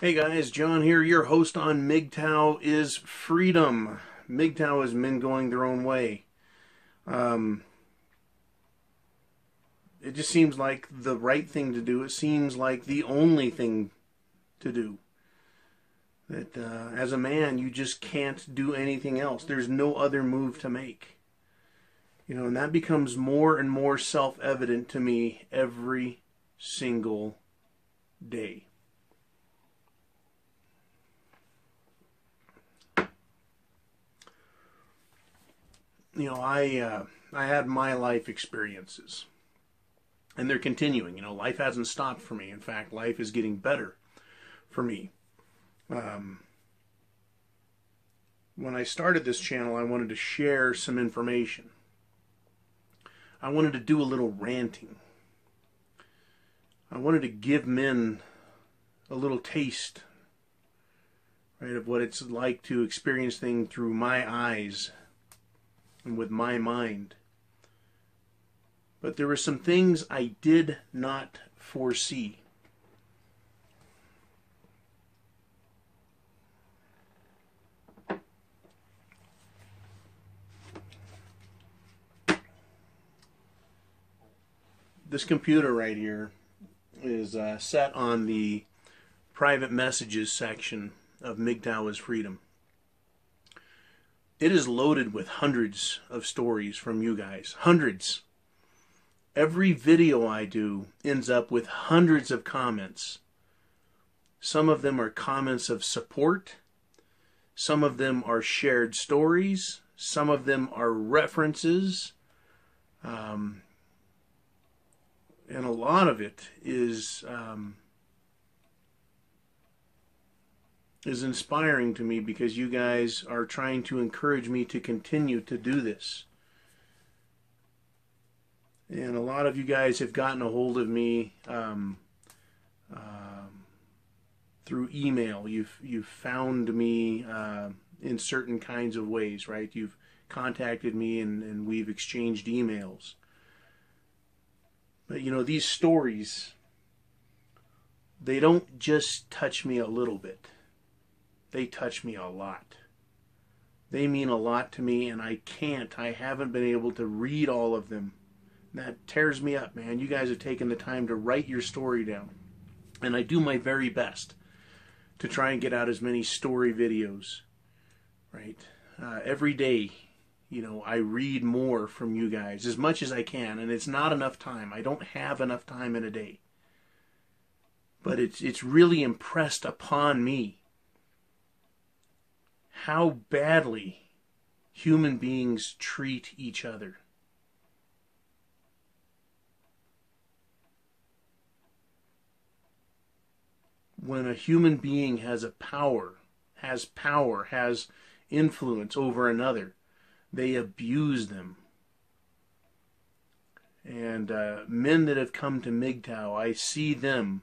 Hey guys, John here, your host on MGTOW is Freedom. MGTOW is men going their own way. Um, it just seems like the right thing to do. It seems like the only thing to do. That uh, as a man, you just can't do anything else. There's no other move to make. You know, and that becomes more and more self evident to me every single day. You know, I uh, I had my life experiences, and they're continuing. You know, life hasn't stopped for me. In fact, life is getting better for me. Um, when I started this channel, I wanted to share some information I wanted to do a little ranting. I wanted to give men a little taste, right, of what it's like to experience things through my eyes and with my mind. But there were some things I did not foresee. this computer right here is uh, set on the private messages section of MGTOW is Freedom. It is loaded with hundreds of stories from you guys. Hundreds. Every video I do ends up with hundreds of comments. Some of them are comments of support. Some of them are shared stories. Some of them are references. Um, and a lot of it is um, is inspiring to me because you guys are trying to encourage me to continue to do this. And a lot of you guys have gotten a hold of me um, um, through email. You've you've found me uh, in certain kinds of ways, right? You've contacted me and, and we've exchanged emails. But you know, these stories, they don't just touch me a little bit, they touch me a lot. They mean a lot to me, and I can't, I haven't been able to read all of them. That tears me up, man. You guys have taken the time to write your story down. And I do my very best to try and get out as many story videos, right? Uh, every day you know, I read more from you guys as much as I can, and it's not enough time. I don't have enough time in a day. But it's it's really impressed upon me how badly human beings treat each other. When a human being has a power, has power, has influence over another, they abuse them. And uh, men that have come to MGTOW, I see them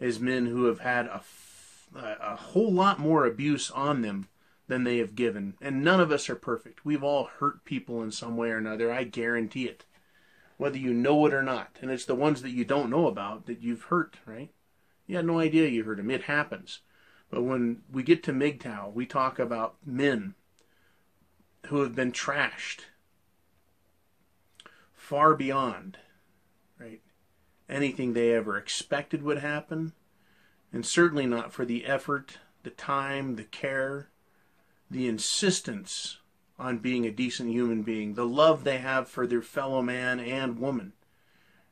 as men who have had a, a whole lot more abuse on them than they have given. And none of us are perfect. We've all hurt people in some way or another. I guarantee it. Whether you know it or not. And it's the ones that you don't know about that you've hurt, right? You had no idea you hurt them. It happens. But when we get to MGTOW, we talk about men who have been trashed far beyond right anything they ever expected would happen and certainly not for the effort the time the care the insistence on being a decent human being the love they have for their fellow man and woman.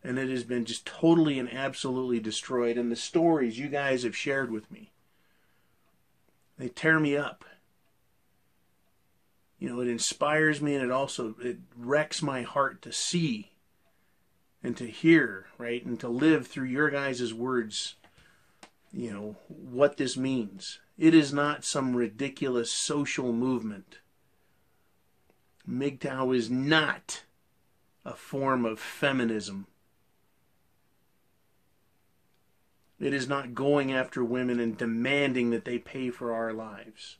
And it has been just totally and absolutely destroyed. And the stories you guys have shared with me they tear me up. You know, it inspires me and it also it wrecks my heart to see and to hear, right? And to live through your guys' words, you know, what this means. It is not some ridiculous social movement. MGTOW is not a form of feminism. It is not going after women and demanding that they pay for our lives.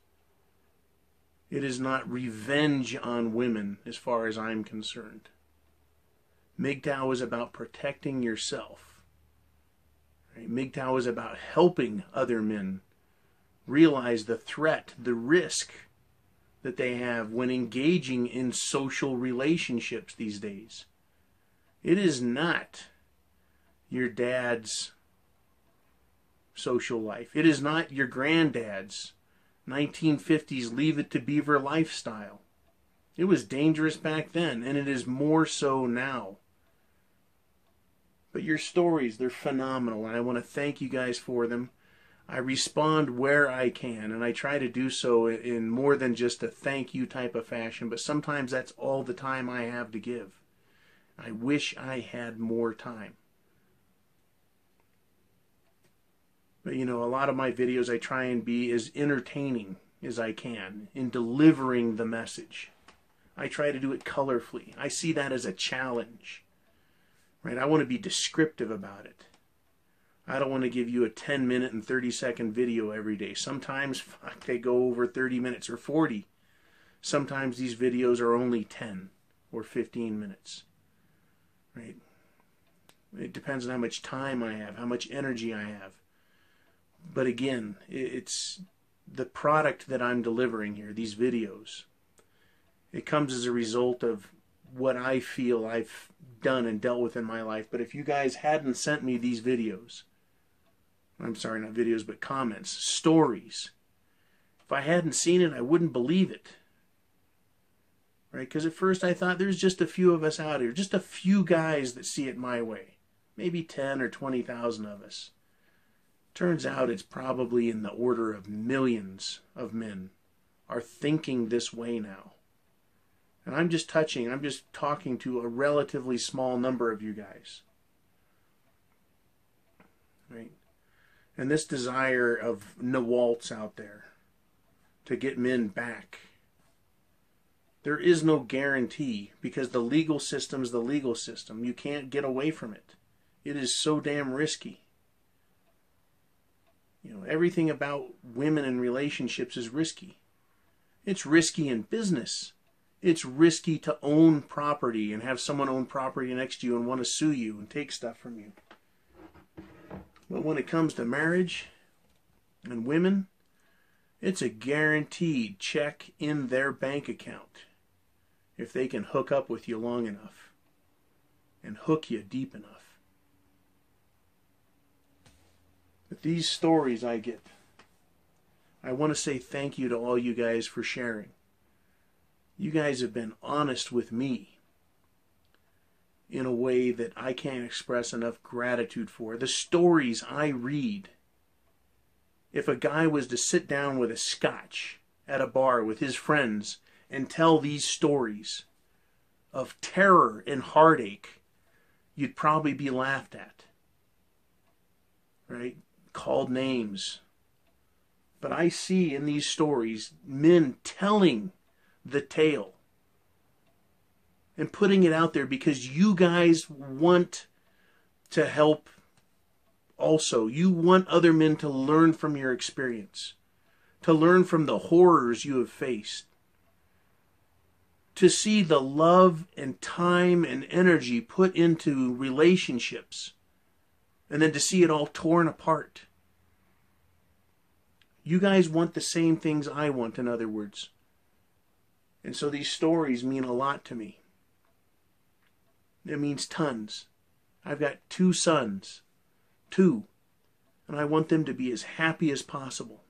It is not revenge on women as far as I'm concerned. MGTOW is about protecting yourself. Right? MGTOW is about helping other men realize the threat, the risk that they have when engaging in social relationships these days. It is not your dad's social life. It is not your granddad's 1950s leave it to beaver lifestyle. It was dangerous back then, and it is more so now. But your stories, they're phenomenal, and I want to thank you guys for them. I respond where I can, and I try to do so in more than just a thank you type of fashion, but sometimes that's all the time I have to give. I wish I had more time. But you know, a lot of my videos I try and be as entertaining as I can in delivering the message. I try to do it colorfully. I see that as a challenge. Right? I want to be descriptive about it. I don't want to give you a 10 minute and 30 second video every day. Sometimes fuck, they go over 30 minutes or 40. Sometimes these videos are only 10 or 15 minutes. Right? It depends on how much time I have, how much energy I have. But again, it's the product that I'm delivering here, these videos. It comes as a result of what I feel I've done and dealt with in my life. But if you guys hadn't sent me these videos, I'm sorry, not videos, but comments, stories, if I hadn't seen it, I wouldn't believe it. Right? Because at first I thought there's just a few of us out here, just a few guys that see it my way. Maybe 10 or 20,000 of us. Turns out it's probably in the order of millions of men are thinking this way now. And I'm just touching, I'm just talking to a relatively small number of you guys. Right? And this desire of Nawalts out there to get men back. There is no guarantee because the legal system is the legal system. You can't get away from it. It is so damn risky. You know, everything about women and relationships is risky. It's risky in business. It's risky to own property and have someone own property next to you and want to sue you and take stuff from you. But when it comes to marriage and women, it's a guaranteed check in their bank account if they can hook up with you long enough and hook you deep enough. But these stories I get, I want to say thank you to all you guys for sharing. You guys have been honest with me in a way that I can't express enough gratitude for. The stories I read. If a guy was to sit down with a scotch at a bar with his friends and tell these stories of terror and heartache, you'd probably be laughed at. Right? called names. But I see in these stories men telling the tale and putting it out there because you guys want to help also. You want other men to learn from your experience, to learn from the horrors you have faced, to see the love and time and energy put into relationships and then to see it all torn apart. You guys want the same things I want, in other words. And so these stories mean a lot to me. It means tons. I've got two sons, two, and I want them to be as happy as possible.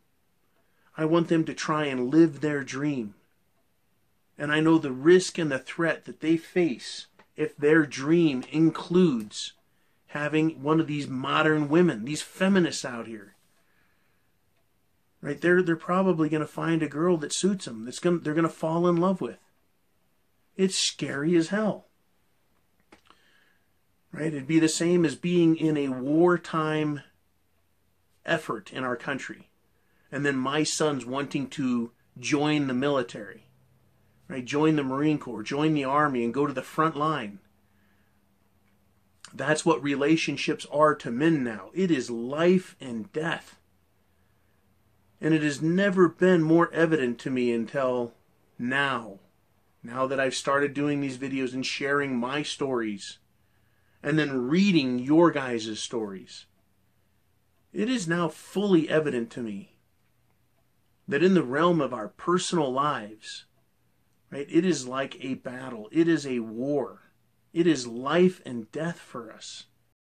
I want them to try and live their dream. And I know the risk and the threat that they face if their dream includes having one of these modern women, these feminists out here. Right? They're they're probably going to find a girl that suits them. That's going they're going to fall in love with. It's scary as hell. Right? It'd be the same as being in a wartime effort in our country. And then my son's wanting to join the military. Right? Join the Marine Corps, join the army and go to the front line. That's what relationships are to men now. It is life and death. And it has never been more evident to me until now. Now that I've started doing these videos and sharing my stories and then reading your guys' stories. It is now fully evident to me that in the realm of our personal lives, right, it is like a battle, it is a war, it is life and death for us.